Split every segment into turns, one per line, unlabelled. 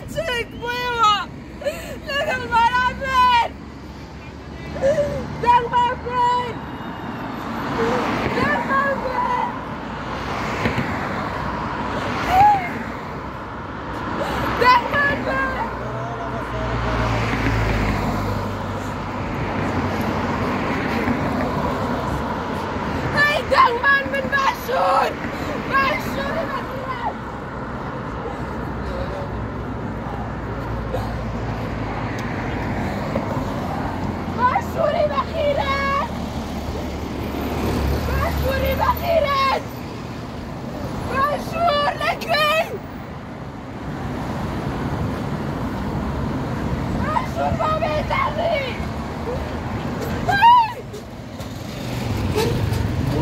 chick Blue. This is what I meant. That's my friend. That's my friend. That's Hey, that man, my shirt. My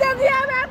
Deuxième